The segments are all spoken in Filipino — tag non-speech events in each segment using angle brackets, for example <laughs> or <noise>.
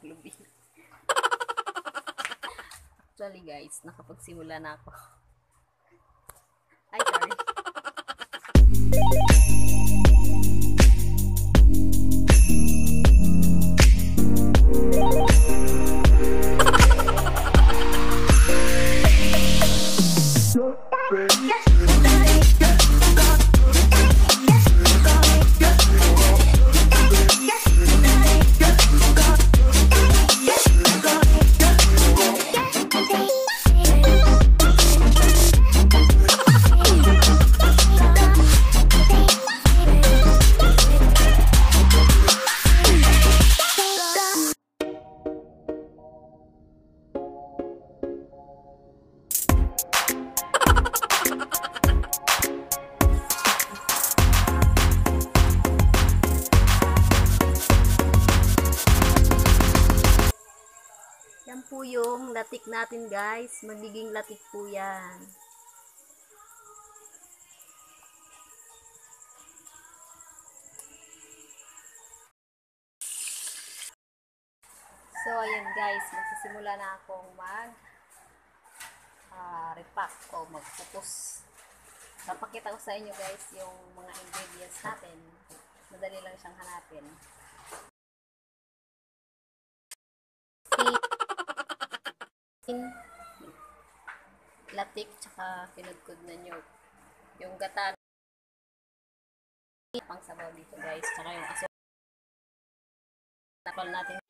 bin. Actually guys, nakapagsimula na ako. Ay, sorry. Yan yung latik natin guys. Magiging latik po yan. So, ayan guys. Magsisimula na akong mag ah, repack o magpupus. Papakita ko sa inyo guys yung mga ingredients natin. Madali lang siyang hanapin. Latik tsaka kinudkod na nyog. Yung gata. Pang sabaw dito guys. Tsaka yung aso. Nakal natin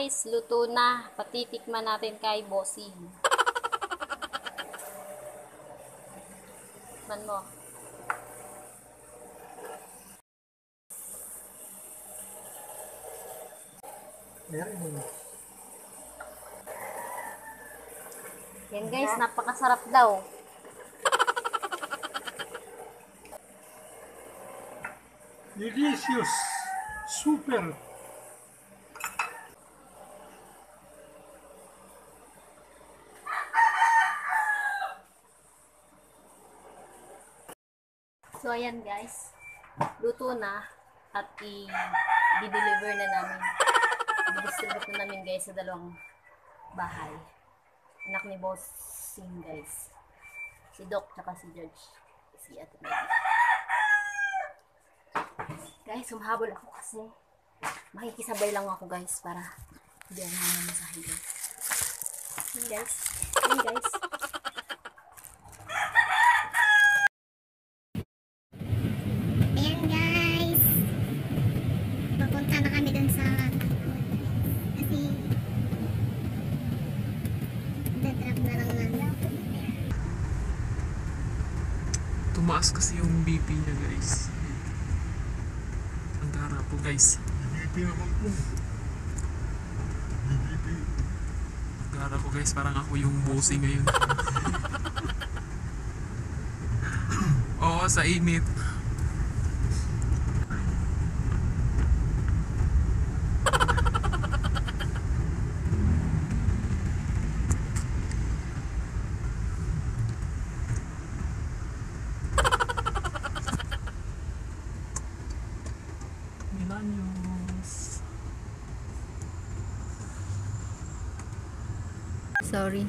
guys, luto na. Patitikman natin kay Bossing. Man mo. Yan guys, napakasarap daw. Delicious. Super. Ayan guys. Luto na. At i-deliver na namin. I-distribute na namin guys sa dalawang bahay. Anak ni Boss Sing guys. Si Doc tsaka si George. Si Ate. Guys, humahabol ako kasi makikisabay lang ako guys para hindi ako mamamasahin guys. Yun guys. Yun guys. Ayan guys. Papunta na kami dun sa kasi dadrop na lang namin. Tumaas kasi yung BP niya guys. Ang gara po guys. BP naman po. BP. Ang gara ko guys. Parang ako yung bossy ngayon. <laughs> Oo, sa init. Sorry.